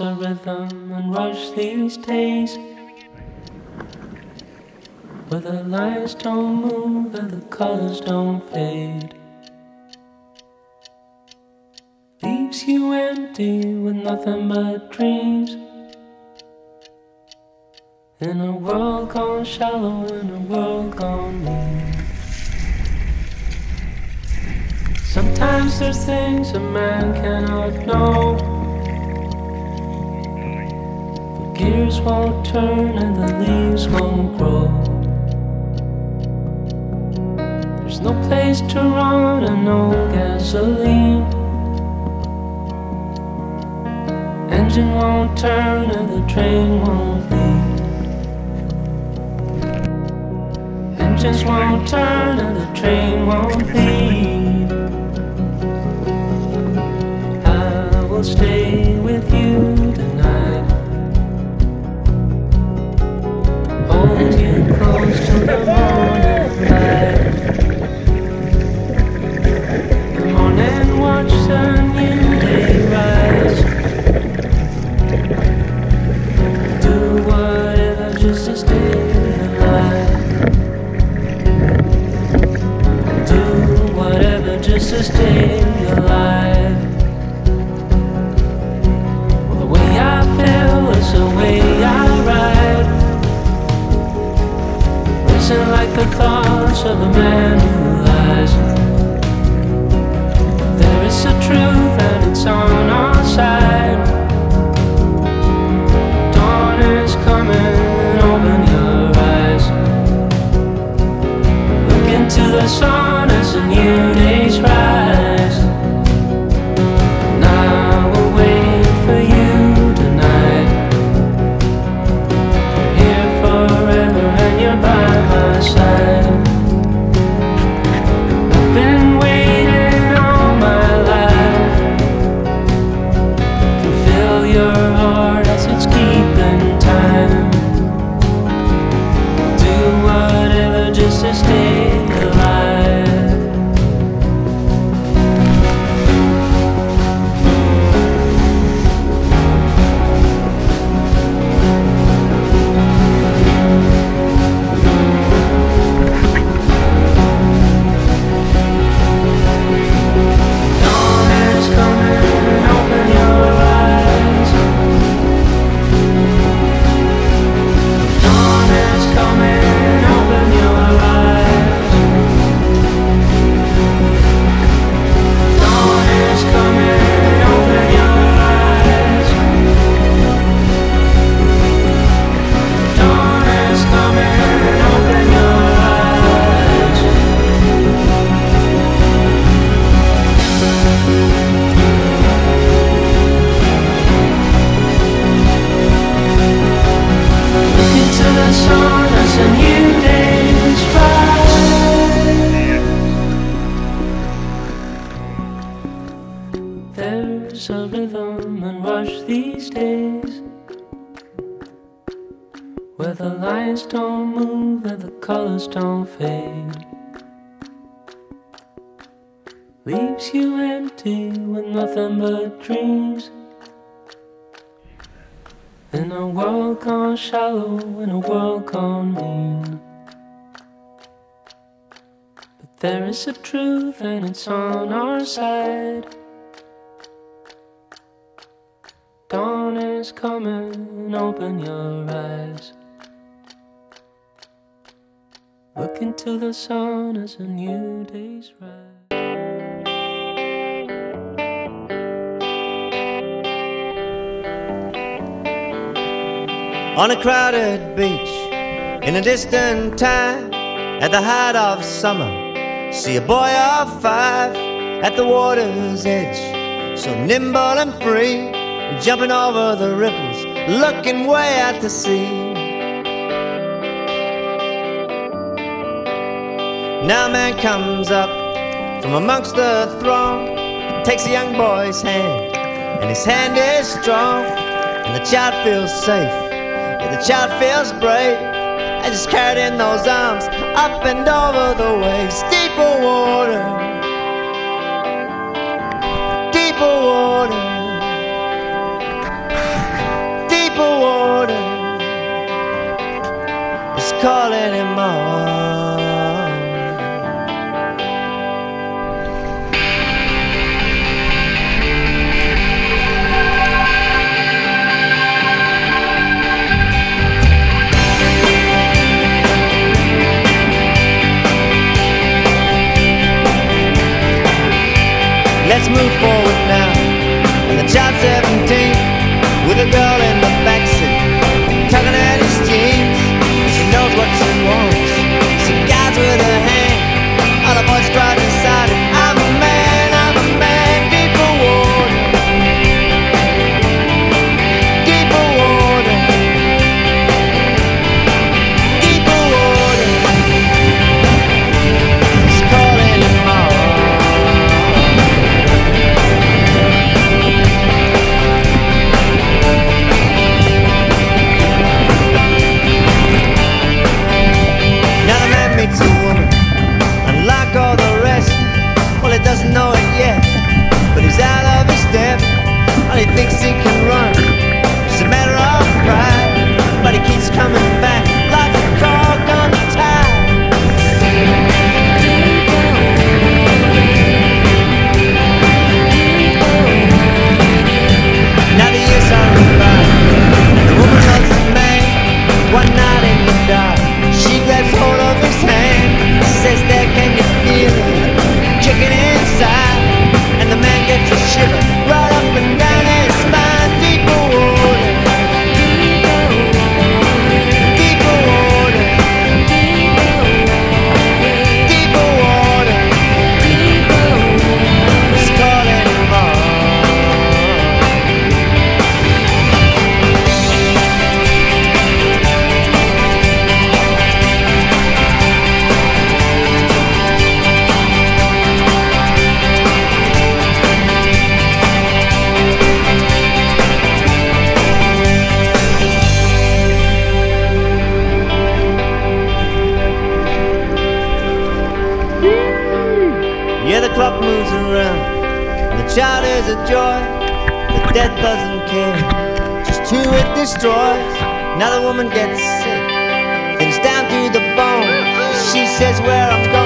A rhythm and rush these days. Where the lines don't move and the colors don't fade. Leaves you empty with nothing but dreams. In a world gone shallow, in a world gone mean. Sometimes there's things a man cannot know gears won't turn and the leaves won't grow. There's no place to run and no gasoline. Engine won't turn and the train won't leave. Engines won't turn and the train won't leave. I will stay with you close to the morning thoughts of a man who lies. There is a truth and it's on our side. Dawn is coming, open your eyes. Look into the sun as a new day's There's a rhythm and rush these days where the lines don't move and the colors don't fade. Leaves you empty with nothing but dreams. In a world gone shallow, in a world gone mean. But there is a truth and it's on our side. Is coming, open your eyes. Look into the sun as a new day's rise. on a crowded beach in a distant time at the height of summer. See a boy of five at the water's edge, so nimble and free, jumping over the ripples, looking way out to sea. Now a man comes up from amongst the throng, takes a young boy's hand, and his hand is strong, and the child feels safe, and the child feels brave. I just carried in those arms, up and over the waves, deeper water, deeper water. call anymore Shouters a joy, The death doesn't care. Just who it destroys. Another woman gets sick, things down to the bone. She says where I'm going.